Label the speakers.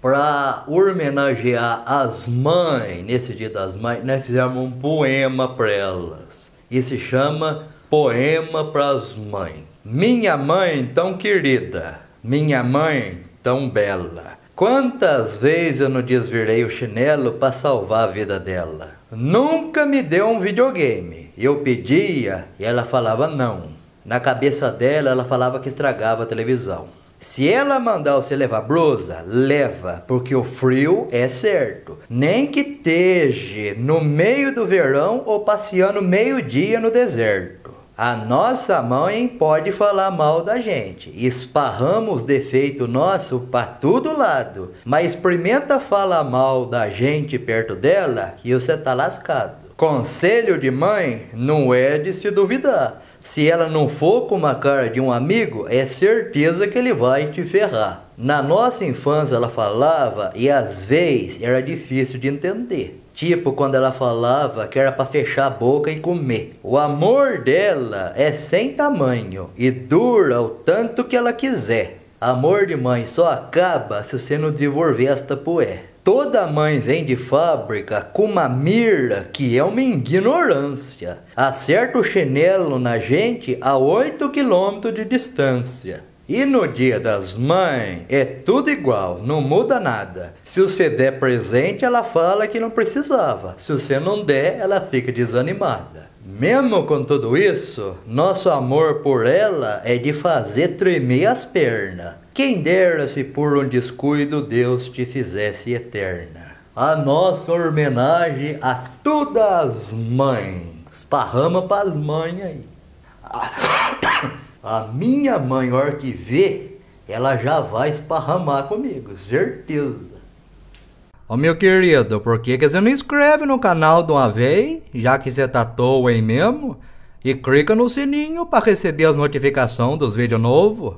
Speaker 1: Para homenagear as mães, nesse dia das mães, nós fizemos um poema para elas. E se chama Poema para as Mães. Minha mãe tão querida, minha mãe tão bela. Quantas vezes eu não desvirei o chinelo para salvar a vida dela? Nunca me deu um videogame. Eu pedia e ela falava não. Na cabeça dela, ela falava que estragava a televisão. Se ela mandar você levar blusa, leva, porque o frio é certo. Nem que esteja no meio do verão ou passeando meio-dia no deserto. A nossa mãe pode falar mal da gente. Esparramos defeito nosso para todo lado. Mas experimenta falar mal da gente perto dela que você tá lascado. Conselho de mãe não é de se duvidar. Se ela não for com uma cara de um amigo, é certeza que ele vai te ferrar. Na nossa infância ela falava e às vezes era difícil de entender. Tipo quando ela falava que era para fechar a boca e comer. O amor dela é sem tamanho e dura o tanto que ela quiser. Amor de mãe só acaba se você não devolver esta poé. Toda mãe vem de fábrica com uma mira que é uma ignorância. Acerta o chinelo na gente a 8 quilômetros de distância. E no dia das mães é tudo igual, não muda nada. Se você der presente, ela fala que não precisava. Se você não der, ela fica desanimada. Mesmo com tudo isso, nosso amor por ela é de fazer tremer as pernas. Quem dera se por um descuido Deus te fizesse eterna. A nossa homenagem a todas as mães. Esparrama para as mães aí. A minha mãe, hora que vê, ela já vai esparramar comigo, certeza.
Speaker 2: Ô meu querido, por que, que você não inscreve no canal de uma vez, já que você tá toa aí mesmo? E clica no sininho para receber as notificações dos vídeos novos.